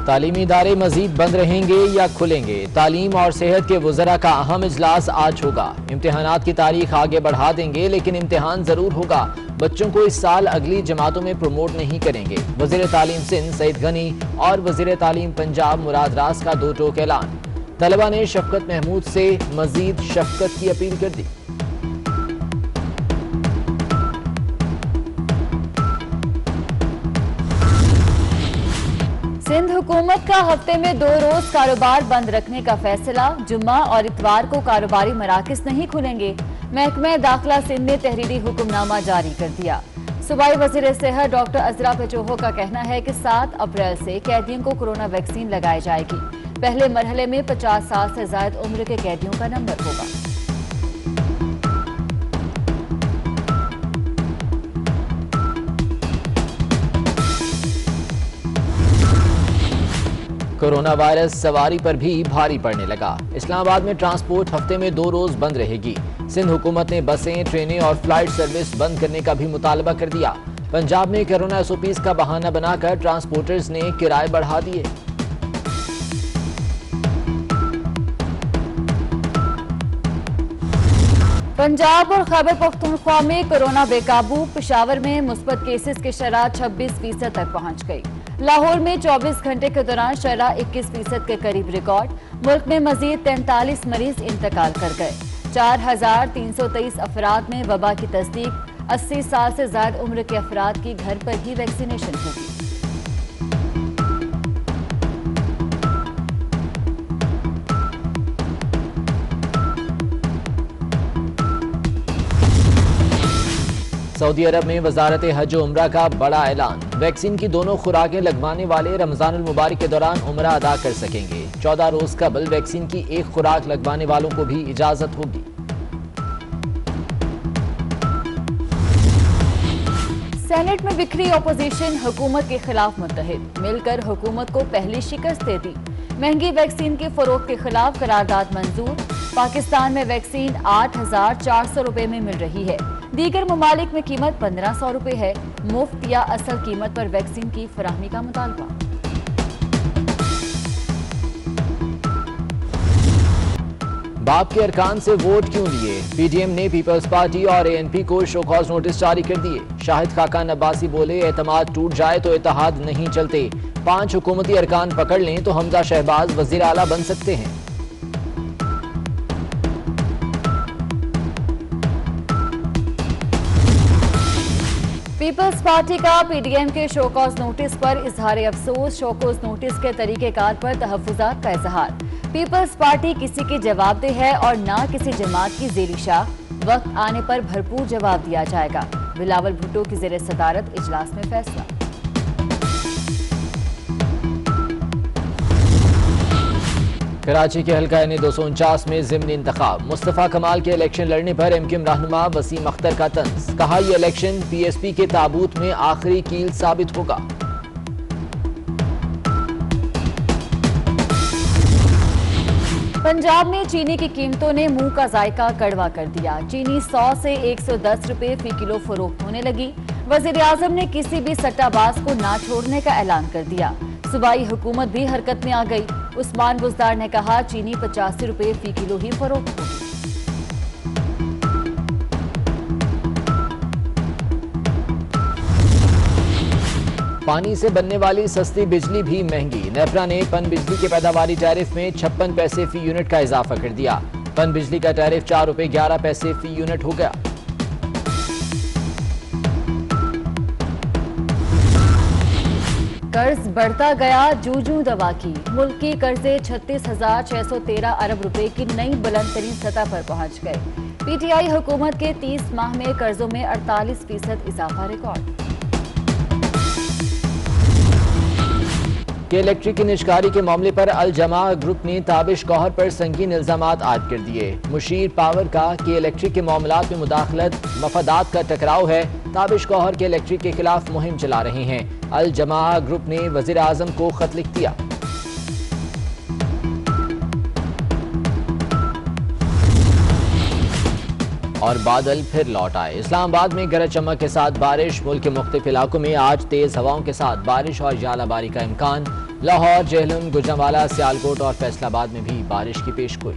तालीमी इदारे मजीद बंद रहेंगे या खुलेंगे? तालीम और सेहत के वजरा का अहम इजलास आज होगा। इम्तहान की तारीख आगे बढ़ा देंगे, लेकिन इम्तहान ज़रूर होगा। बच्चों को इस साल अगली जमातों में प्रमोट नहीं करेंगे। वज़ीर तालीम सिंध सईद गनी और वज़ीर तालीम पंजाब मुराद रास का दो टोक ऐलान। तलबा ने शफकत महमूद से मजीद शफकत की अपील कर दी। हुकूमत का हफ़्ते में दो रोज कारोबार बंद रखने का फैसला, जुम्मा और इतवार को कारोबारी मराकज नहीं खुलेंगे। महकमे दाखिला सिंध ने तहरीरी हुक्मनामा जारी कर दिया। सूबाई वज़ीर सेहत डॉक्टर अजरा पेचोहो का कहना है कि सात अप्रैल से कैदियों को कोरोना वैक्सीन लगाई जाएगी। पहले मरहले में पचास साल से ज़्यादा उम्र के कैदियों का नंबर होगा। कोरोना वायरस सवारी पर भी भारी पड़ने लगा। इस्लामाबाद में ट्रांसपोर्ट हफ़्ते में दो रोज बंद रहेगी। सिंध हुकूमत ने बसें, ट्रेनें और फ़्लाइट सर्विस बंद करने का भी मुतालबा कर दिया। पंजाब में कोरोना एसओपीज का बहाना बनाकर ट्रांसपोर्टर्स ने किराए बढ़ा दिए। पंजाब और खैबर पख्तूनख्वा में कोरोना बेकाबू, पिशावर में मुस्बत केसेस की शरह 26 फ़ीसद तक पहुँच गई। लाहौर में 24 घंटे के दौरान शरह 21 फ़ीसद के करीब रिकॉर्ड, मुल्क में मजीद तैंतालीस मरीज़ इंतकाल कर गए। चार हज़ार तीन सौ तेईस अफराद में वबा की तस्दीक, अस्सी साल से ज़्यादा उम्र के अफराद की घर पर ही वैक्सीनेशन होगी। सऊदी अरब में वजारत हज उम्र का बड़ा ऐलान। वैक्सीन की दोनों खुराकें लगवाने वाले रमज़ान मुबारक के दौरान उम्र अदा कर सकेंगे। चौदह रोज कबल वैक्सीन की एक खुराक लगवाने वालों को भी इजाज़त होगी। सेनेट में बिखरी अपोजिशन हुकूमत के खिलाफ मुतहद मिलकर हुकूमत को पहली शिकस्त दे दी। महँगी वैक्सीन के फरोख के खिलाफ करारदाद मंजूर। पाकिस्तान में वैक्सीन आठ हज़ार चार सौ रुपए में मिल रही है। दीगर ममालिक में कीमत पंद्रह सौ रुपए है। मुफ़्त या असल कीमत पर वैक्सीन की फराहमी का मुतालबा। बाप के अरकान से वोट क्यों लिए? पीडीएम ने पीपल्स पार्टी और एएनपी को शोकॉज नोटिस जारी कर दिए। शाहिद खाकान अब्बासी बोले, एतमाद टूट जाए तो इतिहाद नहीं चलते। पाँच हुकूमती अरकान पकड़ लें तो हमजा शहबाज वज़ीर आला बन सकते हैं। पीपल्स पार्टी का पीडीएम के शोकॉज नोटिस पर इजहार अफसोस। शोकॉज नोटिस के तरीकेकार पर तहफात का इजहार। पीपल्स पार्टी किसी की जवाबदेह है और न किसी जमात की जेरी शाह। वक्त आने पर भरपूर जवाब दिया जाएगा। बिलावल भुट्टो की जेर सदारत इजलास में फैसला। कराची के हल्का यानी दो सौ उनचास में जिमनी इंतखाब। मुस्तफ़ा कमाल के इलेक्शन लड़ने पर एम क्यूम रहनुमा वसीम अख्तर का तंज। कहा यह इलेक्शन पी एस पी के ताबूत में आखिरी कील साबित होगा। पंजाब में चीनी की कीमतों ने मुँह का जायका कड़वा कर दिया। चीनी 100 से 110 रुपए फ़ी किलो फरोख्त होने लगी। वज़ीर आज़म ने किसी भी सट्टाबाज को ना छोड़ने का ऐलान कर दिया। सूबाई हुकूमत भी हरकत में आ गई। उस्मान बुजदार ने कहा, चीनी पचासी रुपए फ़ी किलो ही फरोख्त। पानी से बनने वाली सस्ती बिजली भी महँगी। नेपरा ने पन बिजली के पैदावारी टैरिफ में छप्पन पैसे फ़ी यूनिट का इजाफा कर दिया। पन बिजली का टैरिफ चार रुपए ग्यारह पैसे फ़ी यूनिट हो गया। कर्ज बढ़ता गया जूजू दवा की। मुल्क कर्जे छत्तीस हज़ार छह सौ तेरह अरब रुपए की नई बुलंद तरीन सतह पर पहुँच गए। पीटीआई हुकूमत के 30 माह में कर्जों में 48 फ़ीसद इजाफा रिकॉर्ड। के इलेक्ट्रिक की निष्कारी के मामले पर अल जमा ग्रुप ने ताबिश गौहर पर संगीन इल्ज़ाम आयद कर दिए। मुशीर पावर का के इलेक्ट्रिक के मामला में मुदाखलत, मफादात का टकराव है, ताबिश गौहर के इलेक्ट्रिक के खिलाफ मुहिम चला रहे हैं। अल जमा ग्रुप ने वज़ीर आज़म को खत लिख दिया। और बादल फिर लौट आए। इस्लामाबाद में गरज चमक के साथ बारिश। मुल्क के मुख्तलिफ़ इलाकों में आज तेज हवाओं के साथ बारिश और जालाबारी का इम्कान। लाहौर, जेहलम, गुजरावाला, सियालकोट और फैसलाबाद में भी बारिश की पेश गोई